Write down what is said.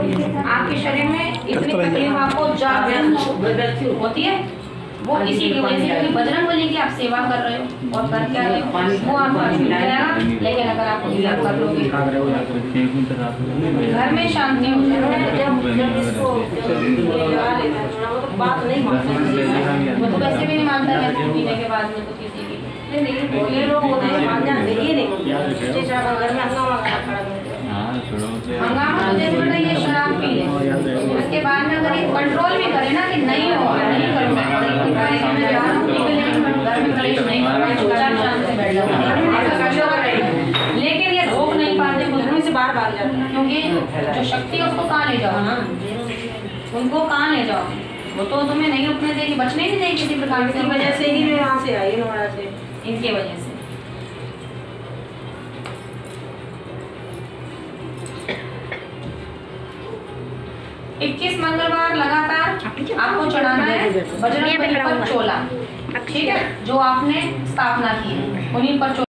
आपके शरीर में इतनी तकलीफ़ आपको जागृत होती है। वो इसी की वजह से क्योंकि बजरंग बली की आप सेवा कर रहे हो और कर क्या रहे हो? वो आपका जाएगा लेकिन अगर आप पूजा कर लोगे घर में शांति हो। बात नहीं वो तो वैसे भी नहीं मानता है पीने के बाद में तो किसी की। नहीं ये लोग होते हैं मान जाते ये नहीं। आप घर हंगामा करा खड़ा करते हंगामा तो ये शराब पी ले उसके बाद में अगर ये कंट्रोल भी करे ना कि नहीं हो नहीं करूँगा। हूँ लेकिन ये रोक नहीं पाते खुद से बाहर भाग जाते हैं क्योंकि जो शक्ति है उसको कहाँ ले जाओ ना? उनको कहाँ ले जाओ? वो तो तुम्हें नहीं रुकने देगी बचने नहीं देगी किसी प्रकार की। वजह से ही मैं वहाँ से आई नोएडा से। इनके वजह से। इक्कीस मंगलवार लगातार आपको चढ़ाना है बजरंग चोला। ठीक है? जो आपने स्थापना की है उन्हीं पर